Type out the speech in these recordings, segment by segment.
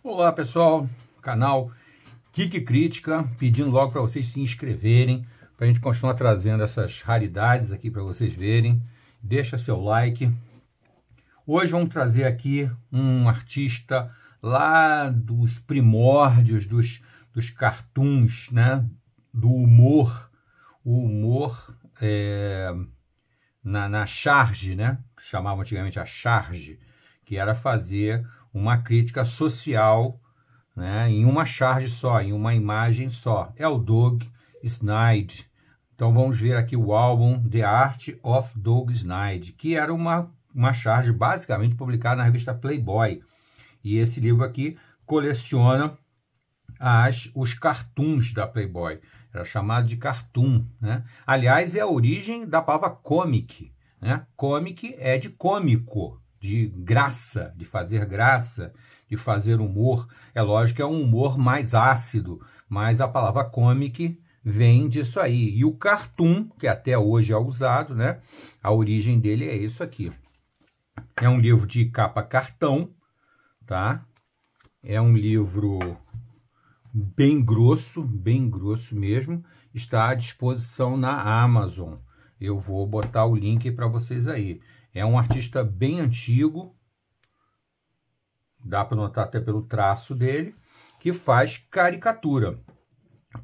Olá pessoal, canal Kik Crítica, pedindo logo para vocês se inscreverem, para a gente continuar trazendo essas raridades aqui para vocês verem. Deixa seu like. Hoje vamos trazer aqui um artista lá dos primórdios dos, dos cartoons, né? do humor, o humor é, na, na charge, né? que chamavam antigamente a charge, que era fazer uma crítica social né, em uma charge só, em uma imagem só. É o Doug Snide. Então vamos ver aqui o álbum The Art of Doug Snide, que era uma, uma charge basicamente publicada na revista Playboy. E esse livro aqui coleciona as, os cartoons da Playboy. Era chamado de cartoon. Né? Aliás, é a origem da palavra comic. Né? Comic é de cômico de graça, de fazer graça, de fazer humor. É lógico que é um humor mais ácido, mas a palavra comic vem disso aí. E o cartoon, que até hoje é usado, né? A origem dele é isso aqui. É um livro de capa cartão, tá? É um livro bem grosso, bem grosso mesmo. Está à disposição na Amazon. Eu vou botar o link para vocês aí. É um artista bem antigo, dá para notar até pelo traço dele, que faz caricatura,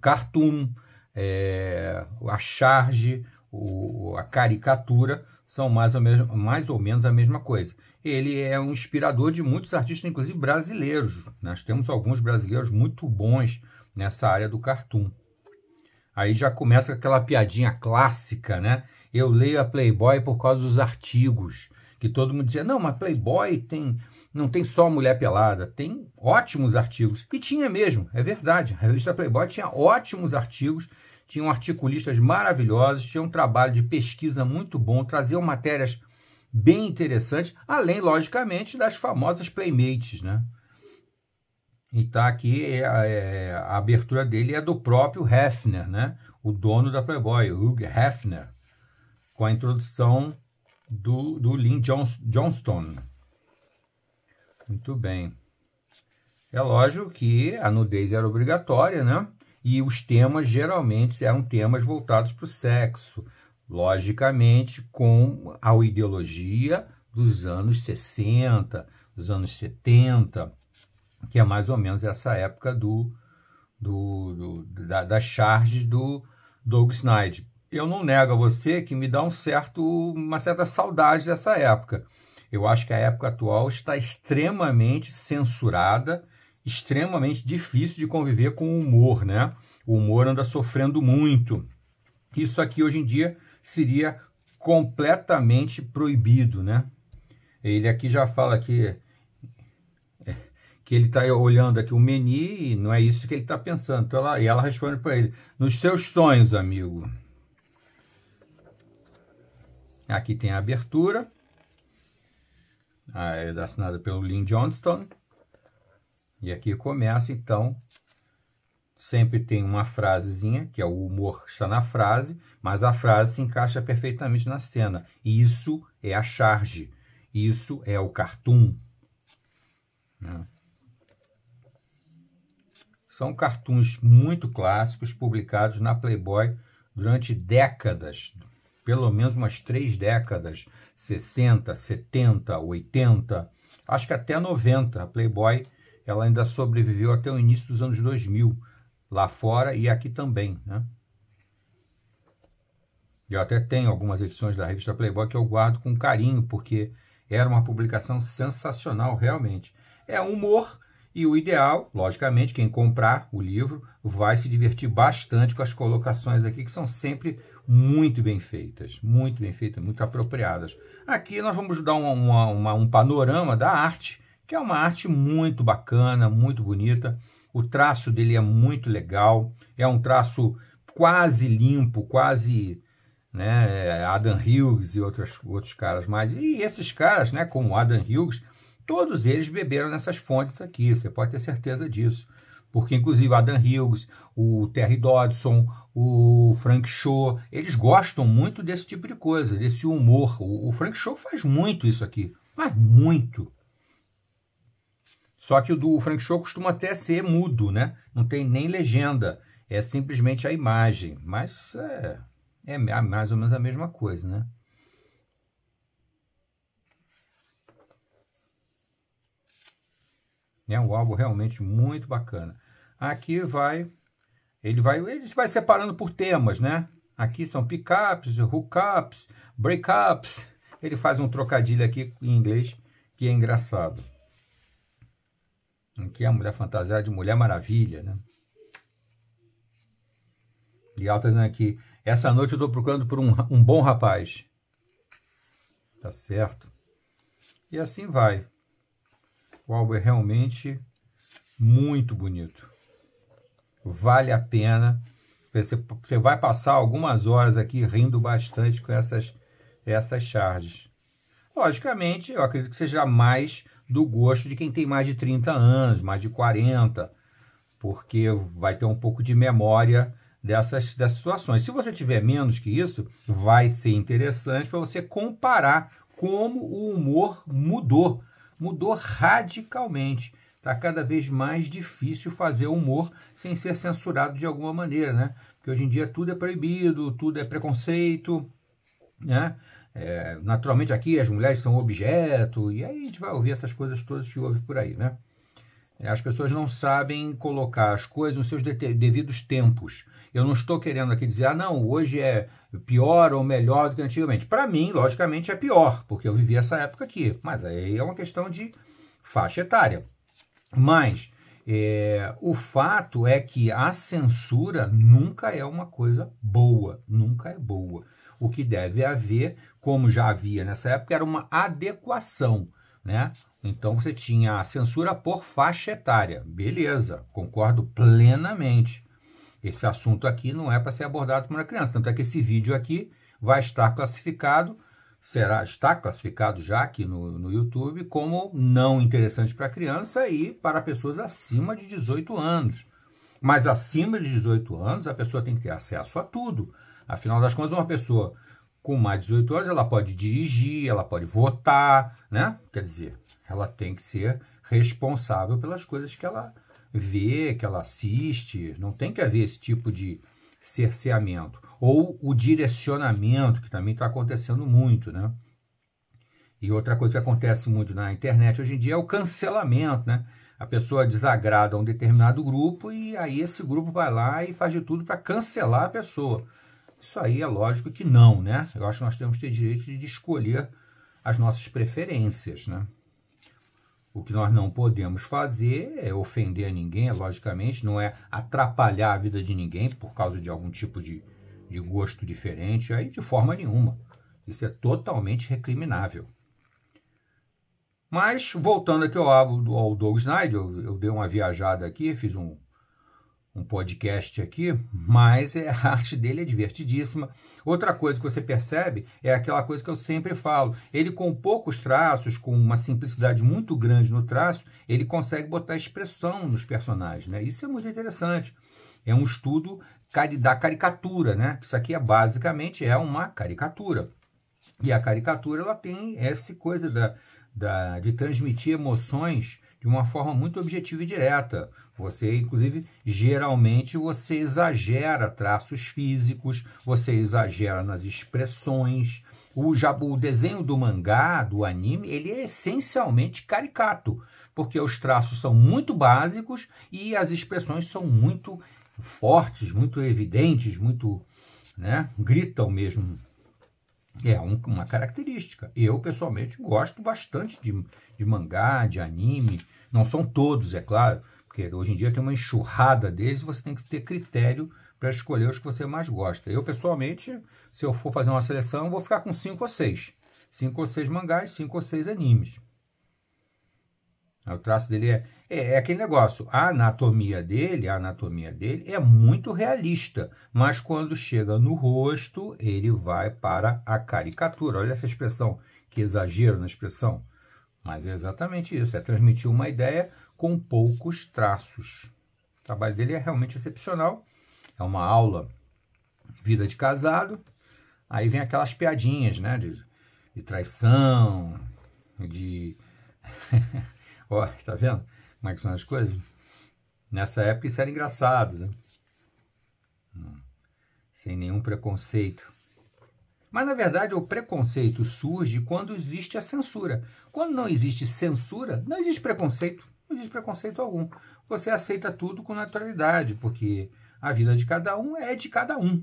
cartoon, é, a charge, o, a caricatura são mais ou, menos, mais ou menos a mesma coisa. Ele é um inspirador de muitos artistas, inclusive brasileiros. Nós temos alguns brasileiros muito bons nessa área do cartoon. Aí já começa aquela piadinha clássica, né? Eu leio a Playboy por causa dos artigos, que todo mundo dizia, não, mas Playboy tem, não tem só mulher pelada, tem ótimos artigos. E tinha mesmo, é verdade. A revista Playboy tinha ótimos artigos, tinham articulistas maravilhosos, tinha um trabalho de pesquisa muito bom, traziam matérias bem interessantes, além, logicamente, das famosas Playmates, né? E tá aqui, é, é, a abertura dele é do próprio Hefner, né? O dono da Playboy, Hugh Hefner, com a introdução do, do Lynn Johnston. Muito bem. É lógico que a nudez era obrigatória, né? E os temas geralmente eram temas voltados para o sexo, logicamente com a ideologia dos anos 60, dos anos 70, que é mais ou menos essa época do, do, do da, das charges do Doug Snyder. Eu não nego a você que me dá um certo, uma certa saudade dessa época. Eu acho que a época atual está extremamente censurada, extremamente difícil de conviver com o humor, né? O humor anda sofrendo muito. Isso aqui hoje em dia seria completamente proibido, né? Ele aqui já fala que que ele está olhando aqui o menu e não é isso que ele está pensando. Então ela, e ela responde para ele: Nos seus sonhos, amigo. Aqui tem a abertura, é assinada pelo Lynn Johnston. E aqui começa, então, sempre tem uma frasezinha, que é o humor está na frase, mas a frase se encaixa perfeitamente na cena. Isso é a charge, isso é o cartoon. Né? São cartoons muito clássicos publicados na Playboy durante décadas, pelo menos umas três décadas, 60, 70, 80, acho que até 90. A Playboy ela ainda sobreviveu até o início dos anos 2000, lá fora e aqui também. Né? Eu até tenho algumas edições da revista Playboy que eu guardo com carinho, porque era uma publicação sensacional, realmente. É humor e o ideal, logicamente, quem comprar o livro vai se divertir bastante com as colocações aqui, que são sempre muito bem feitas, muito bem feitas, muito apropriadas. Aqui nós vamos dar uma, uma, uma, um panorama da arte, que é uma arte muito bacana, muito bonita. O traço dele é muito legal, é um traço quase limpo, quase né, Adam Hughes e outros, outros caras mais. E esses caras, né, como Adam Hughes, Todos eles beberam nessas fontes aqui, você pode ter certeza disso. Porque, inclusive, Adam Hughes, o Terry Dodson, o Frank Shaw, eles gostam muito desse tipo de coisa, desse humor. O, o Frank Shaw faz muito isso aqui, mas muito. Só que o do Frank Show costuma até ser mudo, né? Não tem nem legenda. É simplesmente a imagem. Mas é, é mais ou menos a mesma coisa, né? É um álbum realmente muito bacana. Aqui vai, ele vai, ele vai separando por temas, né? Aqui são pickups, hookups, breakups. Ele faz um trocadilho aqui em inglês que é engraçado. Aqui é a mulher fantasiada de Mulher Maravilha, né? E ela tá dizendo aqui, essa noite eu estou procurando por um, um bom rapaz. Tá certo? E assim vai. O álbum é realmente muito bonito. Vale a pena. Você, você vai passar algumas horas aqui rindo bastante com essas, essas charges. Logicamente, eu acredito que seja mais do gosto de quem tem mais de 30 anos, mais de 40, porque vai ter um pouco de memória dessas, dessas situações. Se você tiver menos que isso, vai ser interessante para você comparar como o humor mudou. Mudou radicalmente. Está cada vez mais difícil fazer humor sem ser censurado de alguma maneira, né? Porque hoje em dia tudo é proibido, tudo é preconceito, né? É, naturalmente aqui as mulheres são objeto, e aí a gente vai ouvir essas coisas todas que ouve por aí, né? As pessoas não sabem colocar as coisas nos seus devidos tempos. Eu não estou querendo aqui dizer, ah, não, hoje é pior ou melhor do que antigamente. Para mim, logicamente, é pior, porque eu vivi essa época aqui. Mas aí é uma questão de faixa etária. Mas é, o fato é que a censura nunca é uma coisa boa, nunca é boa. O que deve haver, como já havia nessa época, era uma adequação, né? Então você tinha a censura por faixa etária. Beleza, concordo plenamente. Esse assunto aqui não é para ser abordado por uma criança. Tanto é que esse vídeo aqui vai estar classificado, será está classificado já aqui no, no YouTube como não interessante para criança e para pessoas acima de 18 anos. Mas acima de 18 anos, a pessoa tem que ter acesso a tudo. Afinal das contas, uma pessoa com mais de 18 anos, ela pode dirigir, ela pode votar, né? Quer dizer, ela tem que ser responsável pelas coisas que ela vê, que ela assiste, não tem que haver esse tipo de cerceamento. Ou o direcionamento, que também está acontecendo muito, né? E outra coisa que acontece muito na internet hoje em dia é o cancelamento, né? A pessoa desagrada a um determinado grupo e aí esse grupo vai lá e faz de tudo para cancelar a pessoa. Isso aí é lógico que não, né? Eu acho que nós temos que ter direito de escolher as nossas preferências, né? O que nós não podemos fazer é ofender ninguém, logicamente, não é atrapalhar a vida de ninguém por causa de algum tipo de, de gosto diferente, aí de forma nenhuma. Isso é totalmente recriminável. Mas, voltando aqui ao, ao Doug Snyder, eu, eu dei uma viajada aqui, fiz um, um podcast aqui, mas é, a arte dele é divertidíssima. Outra coisa que você percebe é aquela coisa que eu sempre falo. Ele com poucos traços, com uma simplicidade muito grande no traço, ele consegue botar expressão nos personagens, né? Isso é muito interessante. É um estudo da caricatura, né? Isso aqui é basicamente é uma caricatura. E a caricatura ela tem essa coisa da, da, de transmitir emoções de uma forma muito objetiva e direta. Você, inclusive, geralmente você exagera traços físicos, você exagera nas expressões. O, o desenho do mangá, do anime, ele é essencialmente caricato, porque os traços são muito básicos e as expressões são muito fortes, muito evidentes, muito, né, gritam mesmo. É um, uma característica. Eu, pessoalmente, gosto bastante de, de mangá, de anime. Não são todos, é claro porque hoje em dia tem uma enxurrada deles você tem que ter critério para escolher os que você mais gosta. Eu, pessoalmente, se eu for fazer uma seleção, vou ficar com cinco ou seis. Cinco ou seis mangás, cinco ou seis animes. O traço dele é, é, é, aquele negócio. A anatomia dele, a anatomia dele é muito realista, mas quando chega no rosto, ele vai para a caricatura. Olha essa expressão, que exagero na expressão. Mas é exatamente isso, é transmitir uma ideia com poucos traços. O trabalho dele é realmente excepcional. É uma aula vida de casado. Aí vem aquelas piadinhas, né? De, de traição, de. Ó, tá vendo? Como é que são as coisas? Nessa época isso era engraçado, né? Hum. Sem nenhum preconceito. Mas, na verdade, o preconceito surge quando existe a censura. Quando não existe censura, não existe preconceito. Não existe preconceito algum. Você aceita tudo com naturalidade, porque a vida de cada um é de cada um.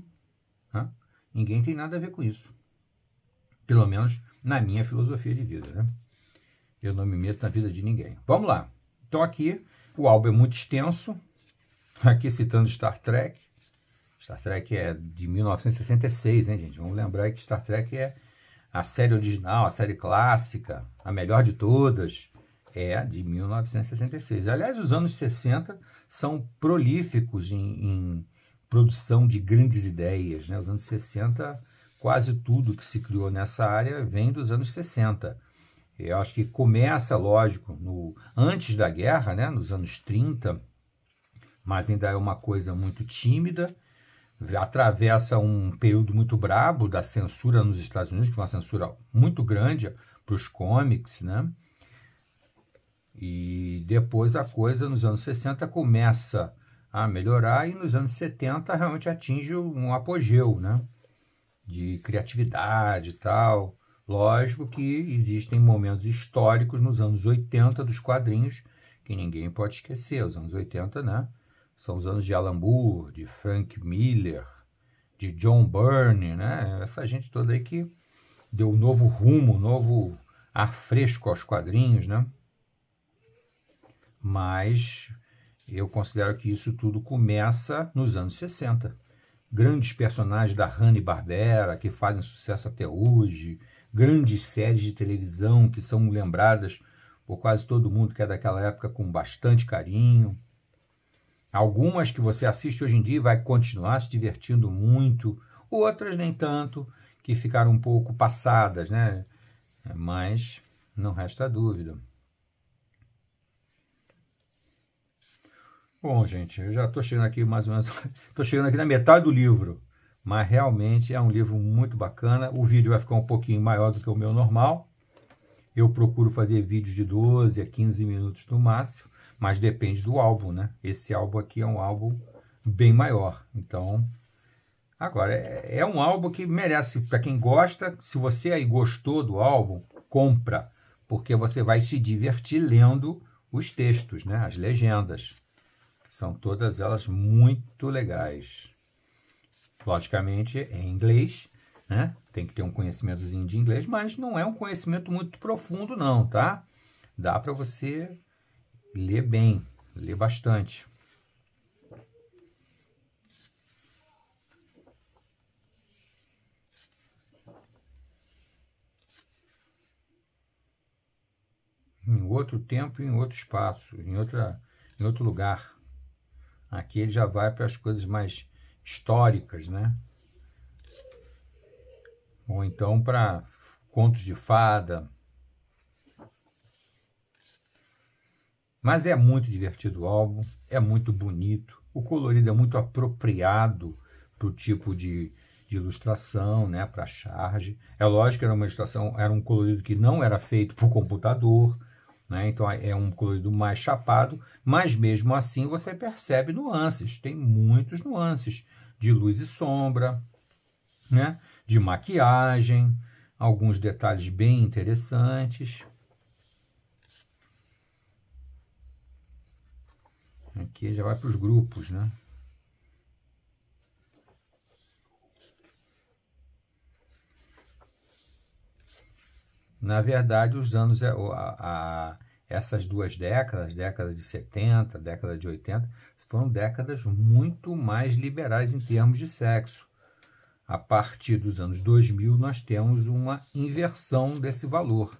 Né? Ninguém tem nada a ver com isso. Pelo menos na minha filosofia de vida. Né? Eu não me meto na vida de ninguém. Vamos lá. Então, aqui, o álbum é muito extenso. Aqui citando Star Trek. Star Trek é de 1966, hein, gente? Vamos lembrar que Star Trek é a série original, a série clássica, a melhor de todas, é de 1966. Aliás, os anos 60 são prolíficos em, em produção de grandes ideias. Né? Os anos 60, quase tudo que se criou nessa área vem dos anos 60. Eu acho que começa, lógico, no, antes da guerra, né? nos anos 30, mas ainda é uma coisa muito tímida atravessa um período muito brabo da censura nos Estados Unidos, que foi uma censura muito grande para os comics, né? E depois a coisa nos anos 60 começa a melhorar e nos anos 70 realmente atinge um apogeu, né? De criatividade e tal. Lógico que existem momentos históricos nos anos 80 dos quadrinhos que ninguém pode esquecer. Os anos 80, né? São os anos de Alan Moore, de Frank Miller, de John Byrne, né? Essa gente toda aí que deu um novo rumo, um novo ar fresco aos quadrinhos, né? Mas eu considero que isso tudo começa nos anos 60. Grandes personagens da Hanna-Barbera que fazem sucesso até hoje, grandes séries de televisão que são lembradas por quase todo mundo que é daquela época com bastante carinho. Algumas que você assiste hoje em dia vai continuar se divertindo muito, outras nem tanto, que ficaram um pouco passadas, né? Mas não resta dúvida. Bom, gente, eu já estou chegando aqui mais ou menos, estou chegando aqui na metade do livro, mas realmente é um livro muito bacana. O vídeo vai ficar um pouquinho maior do que o meu normal. Eu procuro fazer vídeos de 12 a 15 minutos no máximo mas depende do álbum, né? Esse álbum aqui é um álbum bem maior. Então, agora, é, é um álbum que merece, para quem gosta, se você aí gostou do álbum, compra, porque você vai se divertir lendo os textos, né? As legendas. São todas elas muito legais. Logicamente, em inglês, né? Tem que ter um conhecimentozinho de inglês, mas não é um conhecimento muito profundo, não, tá? Dá para você Lê bem, lê bastante. Em outro tempo, em outro espaço, em, outra, em outro lugar. Aqui ele já vai para as coisas mais históricas, né? Ou então para contos de fada, Mas é muito divertido o álbum, é muito bonito, o colorido é muito apropriado para o tipo de, de ilustração, né, para charge. É lógico que era uma ilustração, era um colorido que não era feito por computador, né, então é um colorido mais chapado, mas mesmo assim você percebe nuances, tem muitos nuances de luz e sombra, né, de maquiagem, alguns detalhes bem interessantes. Aqui já vai para os grupos, né? Na verdade, os anos, é, a, a, essas duas décadas, década de 70, década de 80, foram décadas muito mais liberais em termos de sexo. A partir dos anos 2000, nós temos uma inversão desse valor.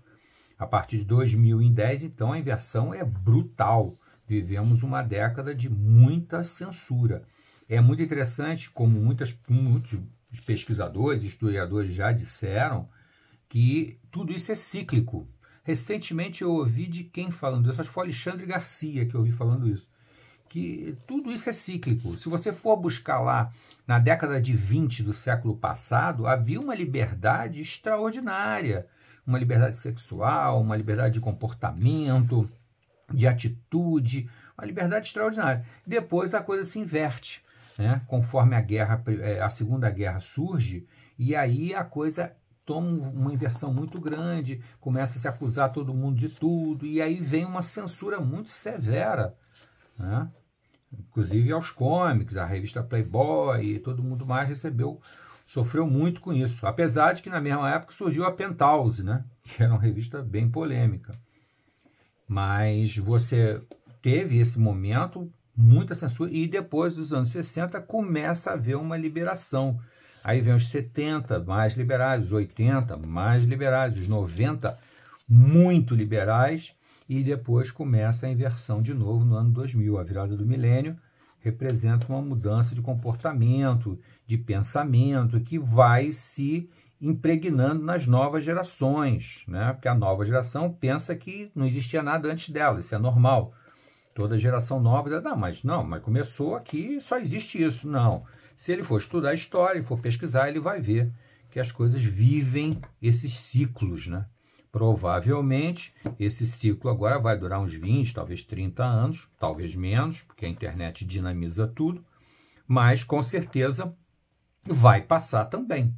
A partir de 2010, então, a inversão é brutal vivemos uma década de muita censura. É muito interessante, como muitas, muitos pesquisadores, historiadores já disseram, que tudo isso é cíclico. Recentemente eu ouvi de quem falando isso, acho que foi Alexandre Garcia que eu ouvi falando isso, que tudo isso é cíclico. Se você for buscar lá na década de 20 do século passado, havia uma liberdade extraordinária, uma liberdade sexual, uma liberdade de comportamento, de atitude, uma liberdade extraordinária. Depois a coisa se inverte, né? conforme a guerra, é, a Segunda Guerra surge, e aí a coisa toma uma inversão muito grande, começa a se acusar todo mundo de tudo, e aí vem uma censura muito severa, né? inclusive aos cómics, a revista Playboy e todo mundo mais recebeu, sofreu muito com isso, apesar de que na mesma época surgiu a Penthouse, né? que era uma revista bem polêmica. Mas você teve esse momento, muita censura, e depois dos anos 60 começa a haver uma liberação. Aí vem os 70 mais liberais, os 80 mais liberais, os 90 muito liberais, e depois começa a inversão de novo no ano 2000. A virada do milênio representa uma mudança de comportamento, de pensamento, que vai se impregnando nas novas gerações, né? Porque a nova geração pensa que não existia nada antes dela, isso é normal. Toda geração nova, não, mas não, mas começou aqui, só existe isso. Não. Se ele for estudar história e for pesquisar, ele vai ver que as coisas vivem esses ciclos, né? Provavelmente esse ciclo agora vai durar uns 20, talvez 30 anos, talvez menos, porque a internet dinamiza tudo, mas com certeza vai passar também.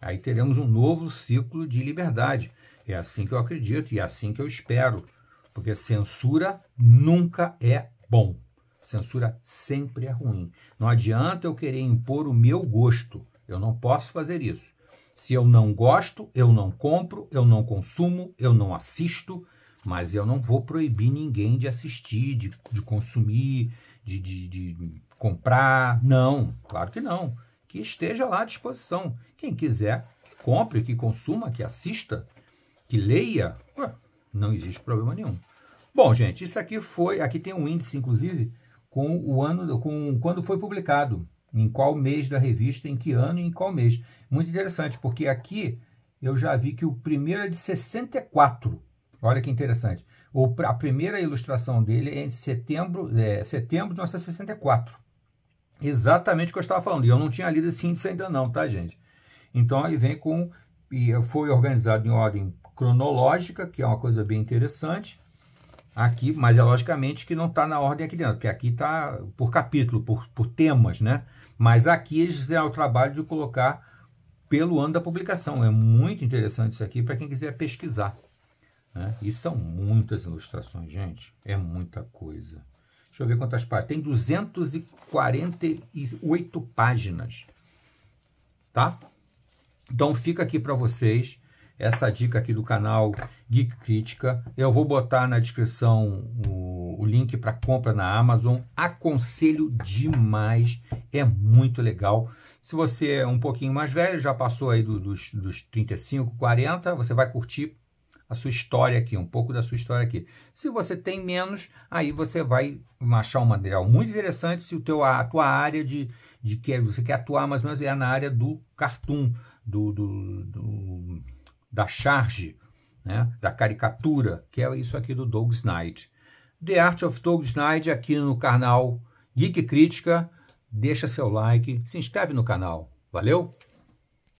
Aí teremos um novo ciclo de liberdade. É assim que eu acredito e é assim que eu espero, porque censura nunca é bom. Censura sempre é ruim. Não adianta eu querer impor o meu gosto. Eu não posso fazer isso. Se eu não gosto, eu não compro, eu não consumo, eu não assisto, mas eu não vou proibir ninguém de assistir, de, de consumir, de, de, de comprar. Não, claro que não. Que esteja lá à disposição. Quem quiser, que compre, que consuma, que assista, que leia. Ué, não existe problema nenhum. Bom, gente, isso aqui foi. Aqui tem um índice, inclusive, com o ano, com quando foi publicado em qual mês da revista, em que ano e em qual mês. Muito interessante, porque aqui eu já vi que o primeiro é de 64. Olha que interessante. O, a primeira ilustração dele é em setembro, é, setembro de 1964. Exatamente o que eu estava falando. E eu não tinha lido esse índice ainda não, tá, gente? Então, aí vem com... E foi organizado em ordem cronológica, que é uma coisa bem interessante aqui, mas é logicamente que não está na ordem aqui dentro, porque aqui está por capítulo, por, por temas, né? Mas aqui eles fizeram o trabalho de colocar pelo ano da publicação. É muito interessante isso aqui para quem quiser pesquisar. Né? E são muitas ilustrações, gente. É muita coisa. Deixa eu ver quantas páginas. Tem 248 páginas. Tá? Então fica aqui para vocês essa dica aqui do canal Geek Crítica. Eu vou botar na descrição o, o link para compra na Amazon. Aconselho demais, é muito legal. Se você é um pouquinho mais velho, já passou aí do, dos, dos 35, 40, você vai curtir a sua história aqui, um pouco da sua história aqui. Se você tem menos, aí você vai achar um material muito interessante se o teu, a tua área de, de que você quer atuar mais ou menos é na área do cartoon, do, do, do da charge, né, da caricatura, que é isso aqui do Doug Snyder. The Art of Doug Snyder aqui no canal Geek Crítica. Deixa seu like, se inscreve no canal. Valeu?